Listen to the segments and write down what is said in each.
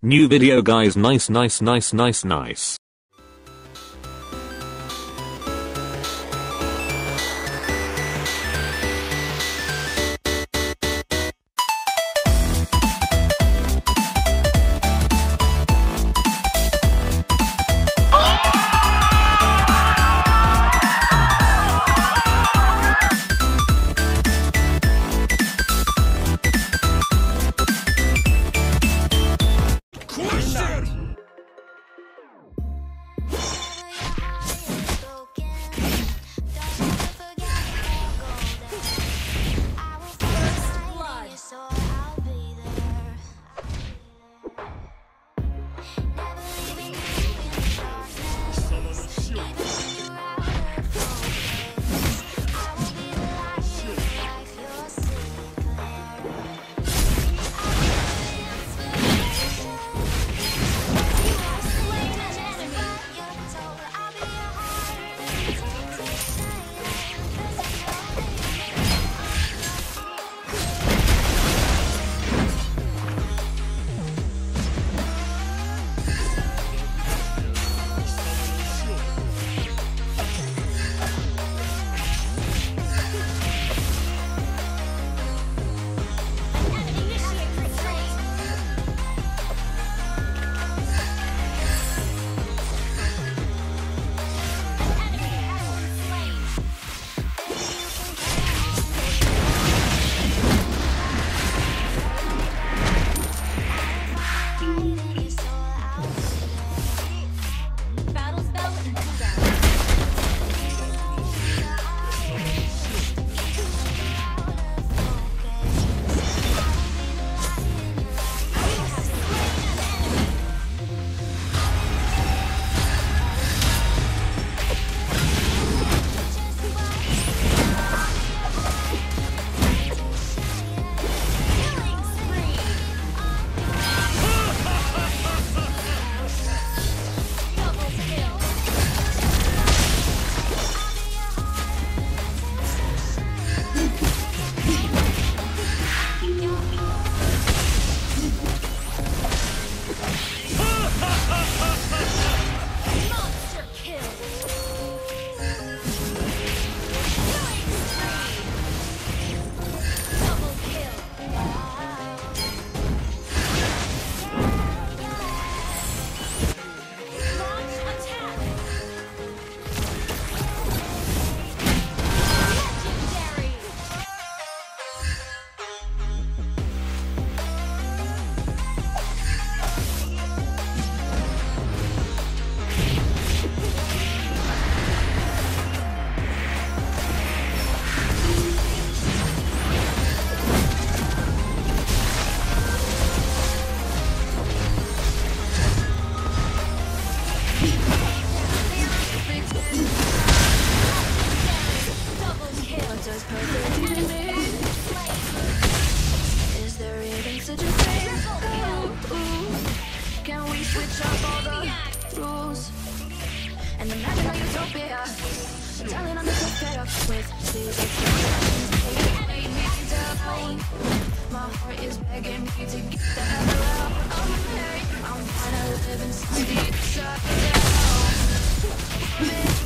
New video guys nice nice nice nice nice. is begging me to get the out of here. I'm trying to live in you, shut down.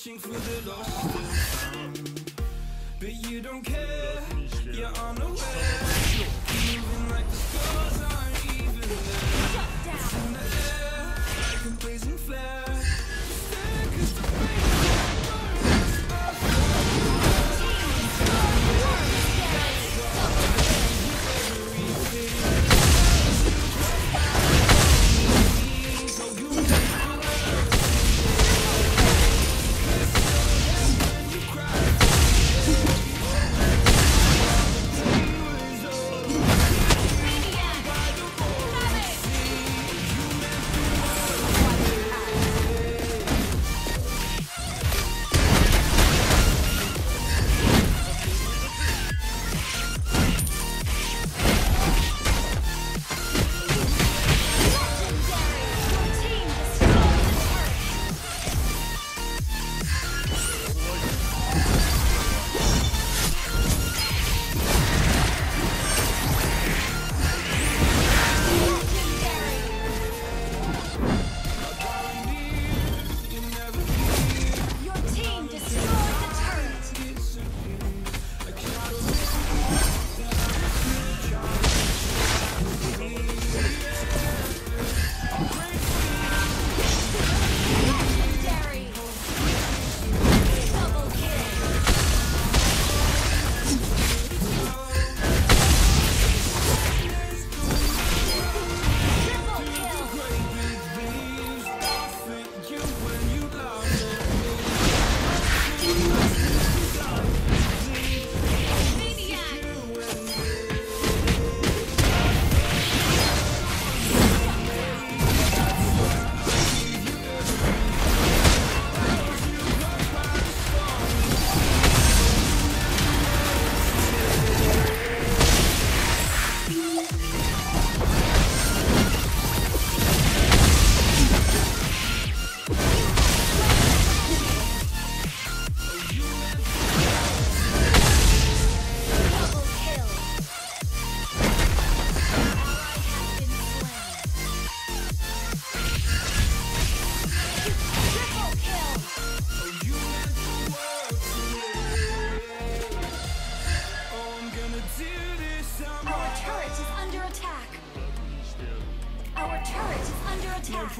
searching for the lost. But you don't care, you're on a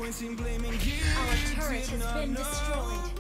points in blaming you. Our ah. turret has been destroyed.